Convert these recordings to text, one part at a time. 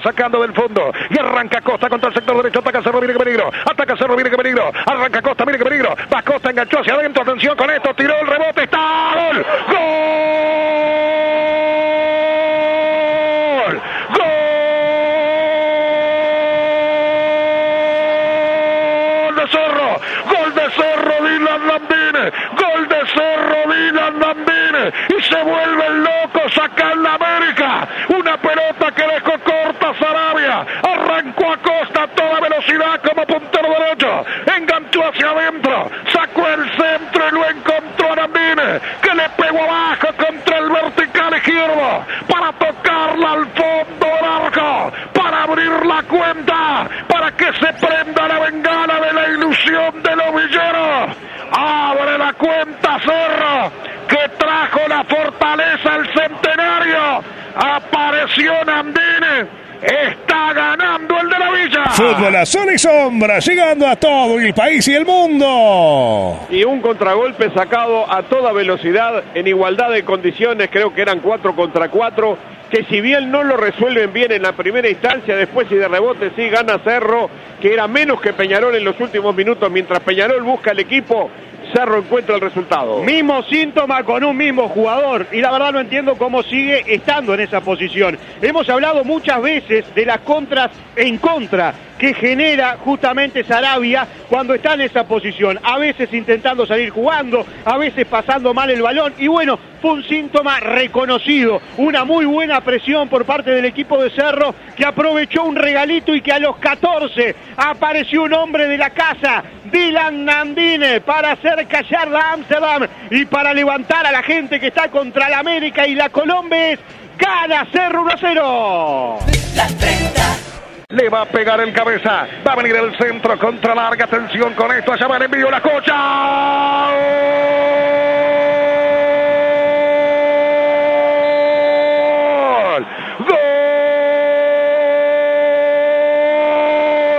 sacando del fondo. Y arranca Costa contra el sector derecho. Ataca Cerro, mire que peligro. Ataca Cerro, mire que peligro. Arranca Costa, mire que peligro. Va Costa, enganchó hacia adentro. Atención con esto. Tiró el rebote. Está. Gol. Gol. Gol de Cerro. Gol de Cerro. Dylan Landine. Gol de Cerro. Dylan Landine. Y se vuelven locos acá en la América. Una pelota que dejó corta Sarabia. Arrancó a Costa a toda velocidad como puntero derecho. Enganchó hacia adentro. Sacó el centro y lo encontró a Landine. Que le pegó abajo contra el vertical izquierdo. Para tocarla al fondo del arco. Para abrir la cuenta. Para que se prenda la bengala de la ilusión de los villeros. Abre la cuenta Cerro. Que trajo la fortaleza al centenario. Apareció Nandine. Está Fútbol a sol y sombra, llegando a todo el país y el mundo. Y un contragolpe sacado a toda velocidad, en igualdad de condiciones, creo que eran 4 contra 4, que si bien no lo resuelven bien en la primera instancia, después y de rebote sí gana Cerro, que era menos que Peñarol en los últimos minutos, mientras Peñarol busca el equipo, Cerro encuentra el resultado. Mismo síntoma con un mismo jugador y la verdad no entiendo cómo sigue estando en esa posición. Hemos hablado muchas veces de las contras en contra que genera justamente Sarabia cuando está en esa posición. A veces intentando salir jugando, a veces pasando mal el balón. Y bueno, fue un síntoma reconocido. Una muy buena presión por parte del equipo de Cerro que aprovechó un regalito y que a los 14 apareció un hombre de la casa, Dylan Nandine, para hacer callar la Amsterdam y para levantar a la gente que está contra la América y la Colombia. Gana Cerro 1 a 0. Le va a pegar el cabeza. Va a venir el centro contra larga tensión con esto. Allá va el envío la cocha. ¡Gol! ¡Gol!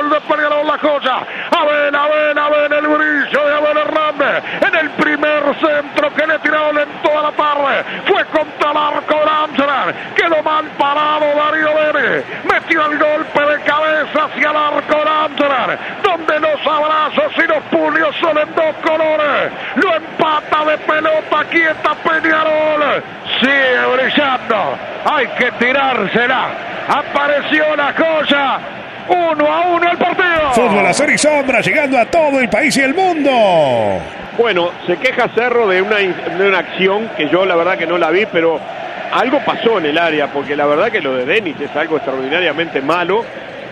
De Peñarol la cocha. A ver, a ver, a ver el brillo de Abel Hernández. En el primer centro que le tiraron en toda la tarde. Fue contra el arco de Amsterdam. Quedó mal parado Darío Vélez. Metió el golpe hacia el arco de Amsterdam. Donde los abrazos y los puños son en dos colores. Lo empata de pelota quieta Peñarol. Sigue brillando. Hay que tirársela. Apareció la joya. Uno a uno el partido. Fútbol a sol y sombra, llegando a todo el país y el mundo. Bueno, se queja Cerro de una, de una acción que yo la verdad que no la vi, pero algo pasó en el área, porque la verdad que lo de Denis es algo extraordinariamente malo.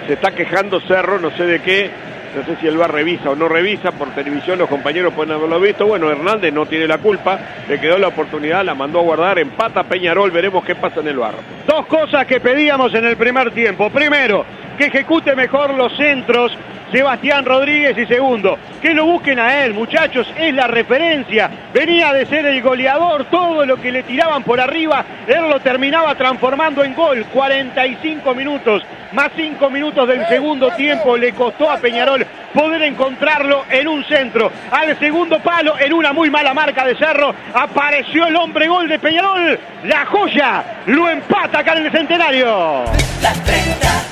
Se está quejando Cerro, no sé de qué, no sé si el bar revisa o no revisa, por televisión los compañeros pueden haberlo visto. Bueno, Hernández no tiene la culpa, le quedó la oportunidad, la mandó a guardar, empata Peñarol, veremos qué pasa en el bar. Dos cosas que pedíamos en el primer tiempo. Primero, que ejecute mejor los centros Sebastián Rodríguez y segundo, que lo busquen a él, muchachos, es la referencia. Venía de ser el goleador, todo lo que le tiraban por arriba, él lo terminaba transformando en gol. 45 minutos, más 5 minutos del segundo tiempo le costó a Peñarol poder encontrarlo en un centro. Al segundo palo, en una muy mala marca de Cerro, apareció el hombre gol de Peñarol. La joya lo empata acá en el centenario. La 30.